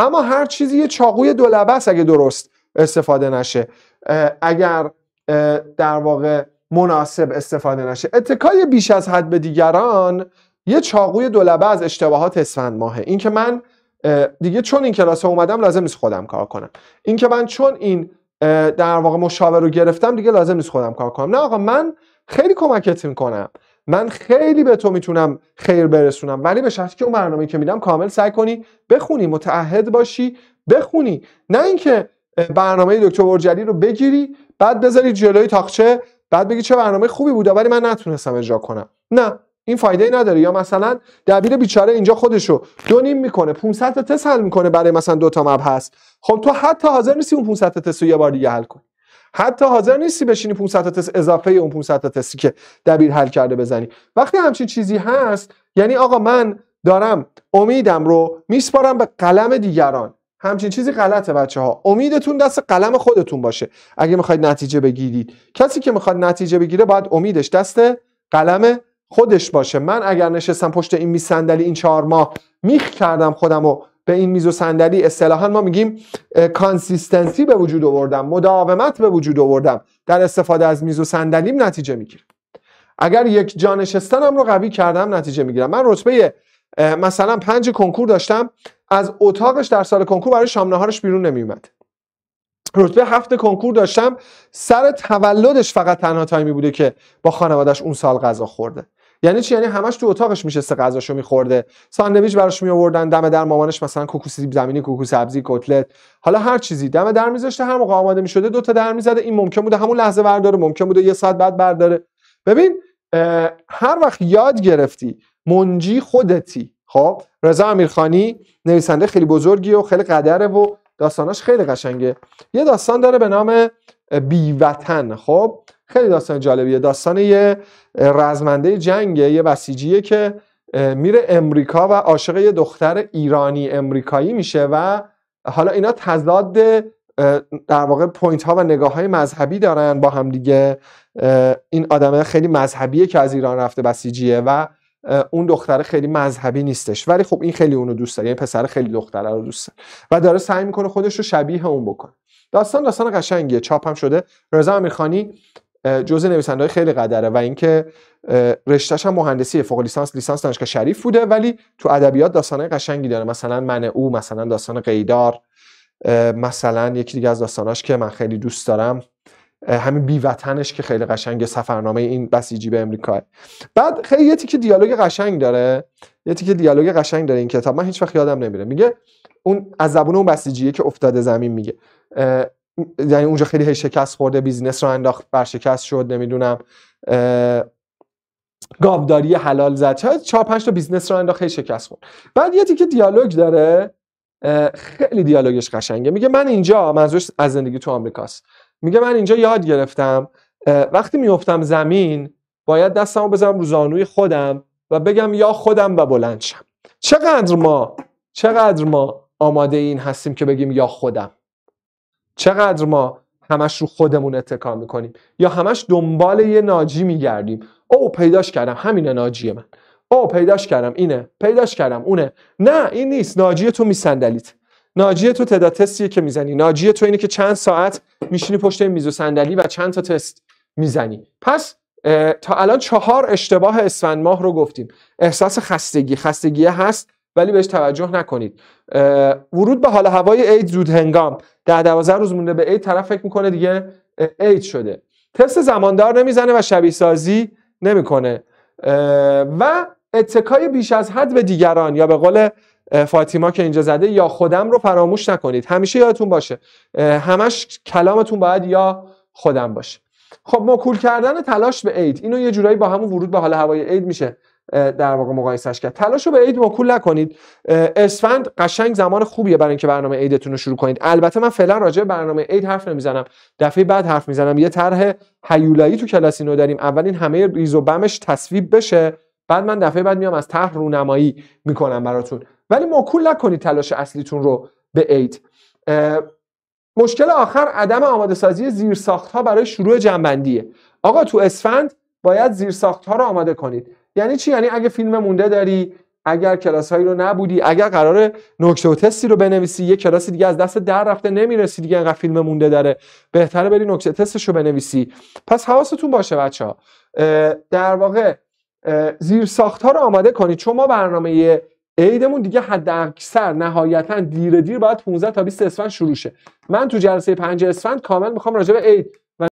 اما هر چیزی یه چاقوی دولبه است اگه درست استفاده نشه. اگر در واقع مناسب استفاده نشه. اتکای بیش از حد به دیگران یه چاقوی دولبه از اشتباهات اسفند ماهه. این که من دیگه چون این کلاس اومدم لازم نیست خودم کار کنم. این که من چون این در واقع مشاور رو گرفتم دیگه لازم نیست خودم کار کنم. نه آقا من خیلی کمکت می‌کنم من خیلی به تو می‌تونم خیر برسونم ولی به شرطی که اون برنامه که میدم کامل سعی کنی بخونی متعهد باشی بخونی. نه اینکه برنامه دکتر برجلی رو بگیری بعد بذاری جلوی تاخچه بعد بگی چه برنامه خوبی بوده ولی من نتونستم اجرا کنم. نه این فایده ای نداره. یا مثلا دبیر بیچاره اینجا خودشو دو نیم می‌کنه 500 تا تست حل می‌کنه برای مثلا دو تا مبحث. خب تو حتی حاضر نیستی اون 500 تا تست رو یه بار دیگه حل کنی. حتی حاضر نیستی بشینی 500 تا تست اضافه اون 500 تا تستی که دبیر حل کرده بزنی. وقتی همچین چیزی هست یعنی آقا من دارم امیدم رو میسپارم به قلم دیگران. همچین چیزی غلطه بچه ها امیدتون دست قلم خودتون باشه. اگه می‌خواید نتیجه بگیرید. کسی که می‌خواد نتیجه بگیره باید امیدش دست قلم خودش باشه. من اگر نشستم پشت این میز صندلی این چهار ماه میخ کردم خودم رو به این میز و صندلی اصطلاحا ما میگیم consistency به وجود آوردم مداومت به وجود آوردم. در استفاده از میز و صندلیم نتیجه می‌گیرم. اگر یک جا نشستنم رو قوی کردم نتیجه می‌گیرم. من رتبه مثلا پنج کنکور داشتم. از اتاقش در سال کنکور برای شام نهارش بیرون نمیومد رتبه هفت کنکور داشتم. سر تولدش فقط تنها تایمی بوده که با خانوادش اون سال غذا خورده. یعنی چی؟ یعنی همش تو اتاقش میشسته غذاشو میخورده. ساندویچ براش میآوردن دم در مامانش مثلا کوکو سیب زمینی کوکو سبزی کتلت. حالا هر چیزی. دم در میذاشته هر موقع آماده می‌شده دو تا در می‌زده. این ممکن بوده همون لحظه برداره ممکن بوده یه ساعت بعد برداره. ببین هر وقت یاد گرفتی منجی خودتی خب؟ رضا امیرخانی نویسنده خیلی بزرگی و خیلی قدره و داستاناش خیلی قشنگه. یه داستان داره به نام بیوطن خب؟ خیلی داستان جالبیه. داستان یه رزمنده جنگه یه بسیجیه که میره امریکا و عاشق یه دختر ایرانی امریکایی میشه و حالا اینا تضاد در واقع point ها و نگاه های مذهبی دارن با هم دیگه. این آدمه خیلی مذهبیه که از ایران رفته بسیجیه و اون دختره خیلی مذهبی نیستش. ولی خب این خیلی اونو دوست داره. یعنی پسر خیلی دختره رو دوست داره. و داره سعی می‌کنه خودش رو شبیه اون بکنه. داستان داستان قشنگیه. چاپ هم شده. رضا امیرخانی جزء نویسنده خیلی قدره و اینکه رشته‌ش هم مهندسی فوق لیسانس لیسانس دانشگاه شریف بوده ولی تو ادبیات داستانهای قشنگی داره. مثلا من او مثلا داستان قیدار مثلا یکی دیگه از داستاناش که من خیلی دوست دارم همین بیوتنش که خیلی قشنگ سفرنامه این بسیجی به امریکا بعد خیلی یه تیکه دیالوگ قشنگ داره. یه تیکه دیالوگ قشنگ داره این کتاب. من هیچ وقت یادم نمیره. میگه اون از زبون اون بسیجیه که افتاده زمین میگه. یعنی اونجا خیلی هی شکست خورده business رو انداخت ورشکست شد نمی‌دونم گاوداری حلال زد. چه چهار پنج تا business رو انداخت هی شکست خورد. بعد یه تیکه دیالوگ داره خیلی دیالوگش قشنگه. میگه من اینجا منظورش از زندگی تو آمریکاست. میگه من اینجا یاد گرفتم وقتی میفتم زمین باید دستمو بزنم رو زانوی خودم و بگم یا خودم و بلند شم. چقدر ما چقدر ما آماده این هستیم که بگیم یا خودم؟ چقدر ما همش رو خودمون اتکا می‌کنیم یا همش دنبال یه ناجی میگردیم؟ او پیداش کردم. همینه ناجی من. او پیداش کردم. اینه. پیداش کردم. اونه. نه این نیست. ناجی تو میصندلیت. ناجی تو تعداد تستیه که می‌زنی. ناجی تو اینه که چند ساعت میشینی پشت میز و صندلی و چند تا تست می‌زنی. پس تا الان چهار اشتباه اسفند ماه رو گفتیم. احساس خستگی. خستگی هست ولی بهش توجه نکنید. ورود به حال هوای عید زود هنگام. ده دوازده روز مونده به عید طرف فکر می‌کنه دیگه عید شده. تست زماندار نمی‌زنه و شبیه سازی نمی‌کنه. و اتکای بیش از حد به دیگران یا به قول فاطیما که اینجا زده یا خودم رو فراموش نکنید. همیشه یادتون باشه. همش کلامتون باید یا خودم باشه. خب مکول کردن تلاش به عید اینو یه جورایی با همون ورود به حال هوای عید میشه. در واقع مقایسش کرد. تلاش رو به عید مکول نکنید. اسفند قشنگ زمان خوبیه برای اینکه برنامه عیدتون رو شروع کنید. البته من فعلا راجع برنامه عید حرف نمی‌زنم. دفعه بعد حرف می‌زنم. یه طرح هیولایی تو کلاسینو داریم. اول این همه ریز و بمش تصویب بشه. بعد من دفعه بعد میام از طرح رونمایی می‌کنم براتون. ولی مکول نکنید تلاش اصلیتون رو به عید. مشکل آخر عدم آماده سازی زیرساخت ها برای شروع جنبندیه. آقا تو اسفند باید زیرساخت ها رو آماده کنید. یعنی چی؟ یعنی اگه فیلم مونده داری اگر کلاس هایی رو نبودی اگر قرار نکته و تستی رو بنویسی یه کلاس دیگه از دست در رفته نمی‌رسی دیگه انقدر فیلم مونده داره. بهتره بری نکته تستش رو بنویسی. پس حواستون باشه بچه ها در واقع زیر ساخت ها رو آماده کنید. چون ما برنامه عیدمون دیگه حد اکثر نهایتا دیر دیر باید 15 تا 20 اسفند شروع شه. من تو جلسه 5 اسفند کامل می‌خوام راجع به عید